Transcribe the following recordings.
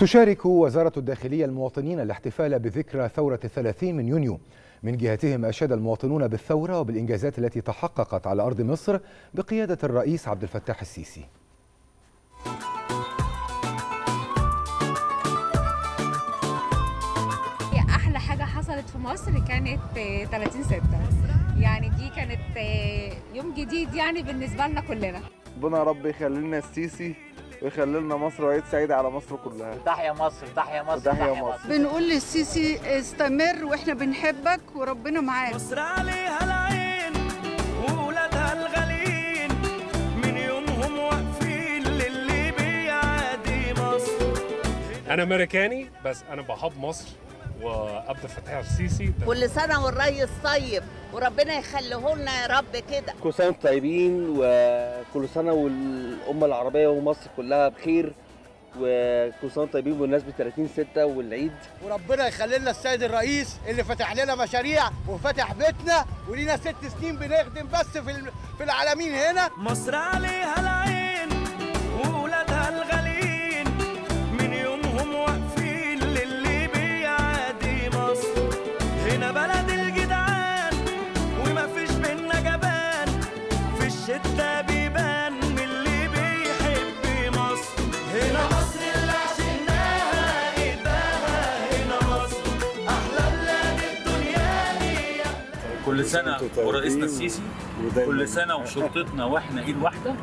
تشارك وزارة الداخلية المواطنين الاحتفال بذكرى ثورة الثلاثين من يونيو. من جهتهم أشاد المواطنون بالثورة وبالإنجازات التي تحققت على أرض مصر بقيادة الرئيس عبد الفتاح السيسي. هي أحلى حاجة حصلت في مصر كانت آه، 30 6 يعني دي كانت يوم جديد يعني بالنسبة لنا كلنا. ربنا يا رب يخلي لنا السيسي ويخلي لنا مصر وعيد سعيد على مصر كلها. تحيا مصر تحيا مصر تحيا. مصر. بنقول للسيسي استمر وإحنا بنحبك وربنا معاك. مصر عليها العين وولادها الغاليين. من يومهم واقفين للي بيعادي مصر. أنا أمريكاني بس أنا بحب مصر. وعبد الفتاح السيسي. كل سنة والريس طيب. وربنا يخليه لنا يا رب كده. كل سنة وأنتم طيبين وكل سنة والأمة العربية ومصر كلها بخير وكل سنة وأنتم طيبين بمناسبة 30 6 والعيد. وربنا يخلي لنا السيد الرئيس اللي فتح لنا مشاريع وفتح بيتنا ولينا ست سنين بنخدم بس في ال- في العالمين هنا. مصر عليها العين. كل سنة ورئيسنا السيسي. كل سنة وشرطتنا وإحنا ايد واحدة.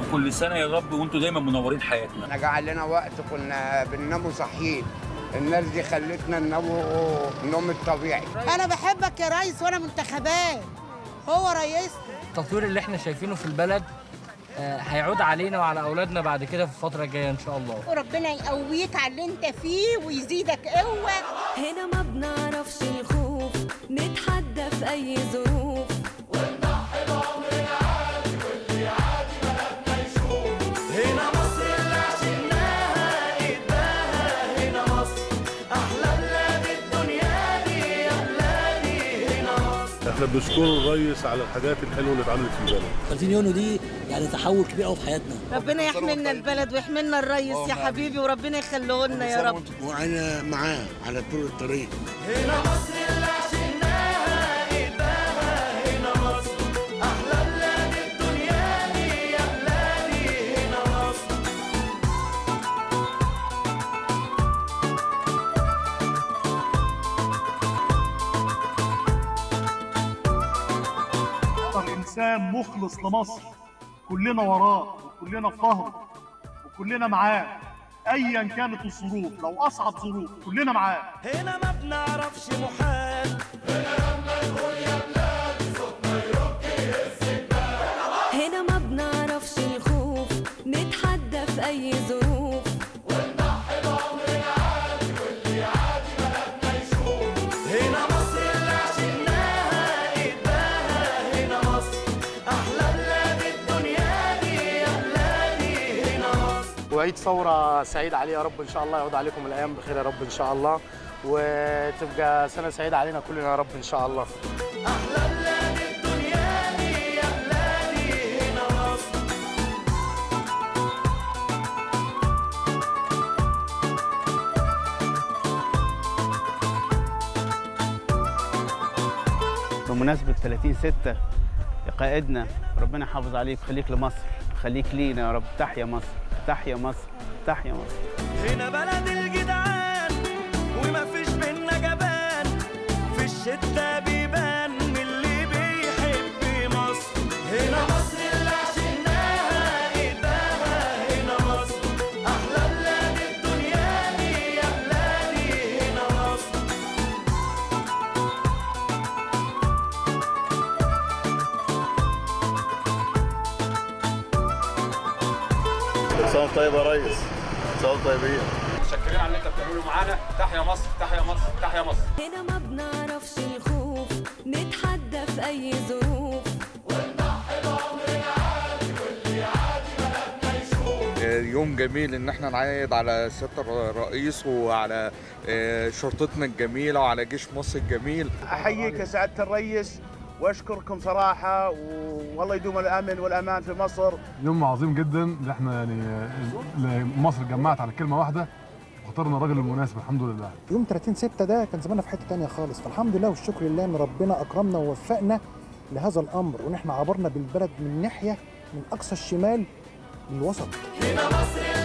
وكل سنة يا رب وانتوا دايما منورين حياتنا. إحنا جعل لنا وقت كنا بنناموا صاحيين. الناس دي خلتنا نناموا النوم الطبيعي. أنا بحبك يا ريس وأنا منتخبات هو رئيسنا التطوير اللي إحنا شايفينه في البلد آه، هيعود علينا وعلى أولادنا بعد كده في الفترة الجاية إن شاء الله. وربنا يقويك على اللي انت فيه ويزيدك قوة. هنا ما بنعرفش الخوف نتحدى في أي ظروف. هنا مصر اللي عشناها هنا مصر أحلى بلاد الدنيا دي يا بلادي هنا مصر إحنا بنشكر الرئيس على الحاجات الحلوة اللي اتعملت في البلد. 30 يونيو دي يعني تحول كبير قوي في حياتنا. ربنا يحملنا البلد ويحملنا الريس يا حبيبي وربنا يخليه لنا يا رب. وأنا معاه على طول الطريق. هنا مصر اللي أكتر إنسان مخلص لمصر. كلنا وراه وكلنا في ظهره وكلنا معاه أيا كانت الظروف. لو أصعب ظروف كلنا معاه. هنا ما بنعرفش محال. هنا ما بنعرفش الخوف. نتحدى في أي ظروف. وعيد ثورة سعيد عليه يا رب إن شاء الله يعود عليكم الأيام بخير يا رب إن شاء الله. وتبقى سنة سعيدة علينا كلنا يا رب إن شاء الله. بمناسبة 30 6 يا قائدنا ربنا يحافظ عليك خليك لمصر خليك لينا يا رب. تحيا مصر. تحيا مصر تحيا مصر. هنا بلد الجدعان سنة طيب يا ريس. سنة طيبين متشكرين على اللي انت بتعمله معانا. تحيا مصر تحيا مصر تحيا مصر. هنا ما بنعرفش الخوف نتحدى في أي ظروف. يوم جميل إن إحنا نعيد على سيادة الرئيس وعلى آه، شرطتنا الجميلة وعلى جيش مصر الجميل. أحييك يا سعادة الرئيس. وأشكركم صراحة والله يدوم الأمن والأمان في مصر. يوم عظيم جدا اللي إحنا يعني اللي مصر اتجمعت على كلمة واحدة واخترنا الراجل المناسب الحمد لله. يوم 30 6 ده كان زماننا في حتة تانية خالص فالحمد لله والشكر لله إن ربنا أكرمنا ووفقنا لهذا الأمر وإن إحنا عبرنا بالبلد من ناحية من أقصى الشمال للوسط. هنا مصر